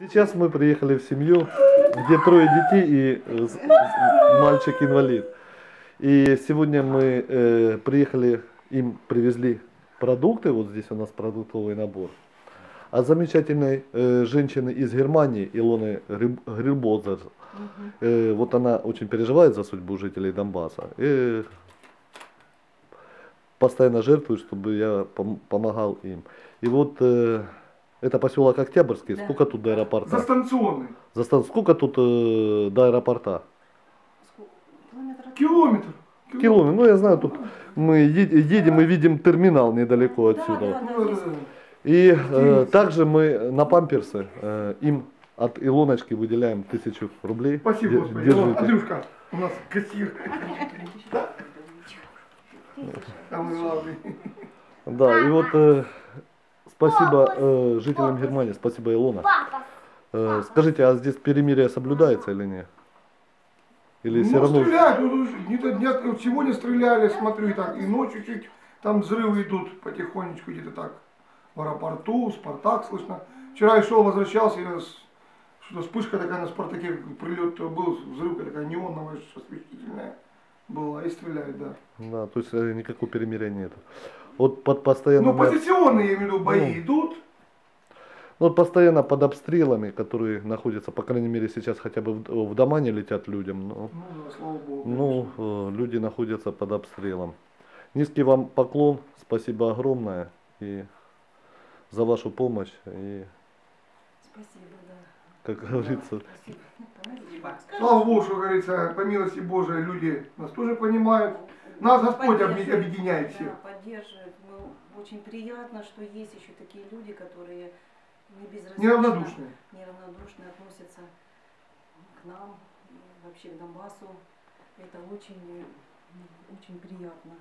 Сейчас мы приехали в семью, где трое детей и э, мальчик-инвалид. И сегодня мы э, приехали, им привезли продукты, вот здесь у нас продуктовый набор. А замечательной э, женщины из Германии, Илоны Грибозер, э, вот она очень переживает за судьбу жителей Донбасса. И постоянно жертвует, чтобы я пом- помогал им. И вот э, это поселок Октябрьский. Да. Сколько тут до аэропорта? Застанционный. За стан- Сколько тут э, до аэропорта? Километров? Километр. Километр. Ну я знаю, тут мы едем и видим терминал недалеко Да, отсюда. да, Ну, да, здесь. И э, также мы на памперсы э, им от Илоночки выделяем тысячу рублей. Спасибо, Де- Господи. Держите. Вот, Андрюшка, у нас кассир. Самый главный. Да, и вот э, спасибо э, жителям Германии, спасибо Илона. Э, скажите, а здесь перемирие соблюдается или нет? Или все ну, равно... стреляют, ну, не, то- не от- вот сегодня стреляли, смотрю, и так, и ночью чуть, там взрывы идут потихонечку, где-то так, в аэропорту, Спартак слышно. Вчера я шел, возвращался, я что-то вспышка такая на Спартаке, прилет был, взрывка такая неоновая, осветительная была, и стреляют, да. Да, то есть э, никакого перемирия нет. Вот под постоянно... Ну, позиционные, я имею в виду, бои Ну. идут, Ну, вот постоянно под обстрелами, которые находятся, по крайней мере, сейчас хотя бы в, в дома не летят людям. Но, ну, да, слава богу. ну, э, люди находятся под обстрелом. Низкий вам поклон, спасибо огромное и за вашу помощь. И, Спасибо, да. как говорится, Спасибо. Слава Богу, что говорится, по милости Божией люди нас тоже понимают. Нас Господь объединяет всех. Да, поддерживает. Мы, очень приятно, что есть еще такие люди, которые не безразлично, Неравнодушные. неравнодушно относятся к нам, вообще к Донбассу. Это очень, очень приятно.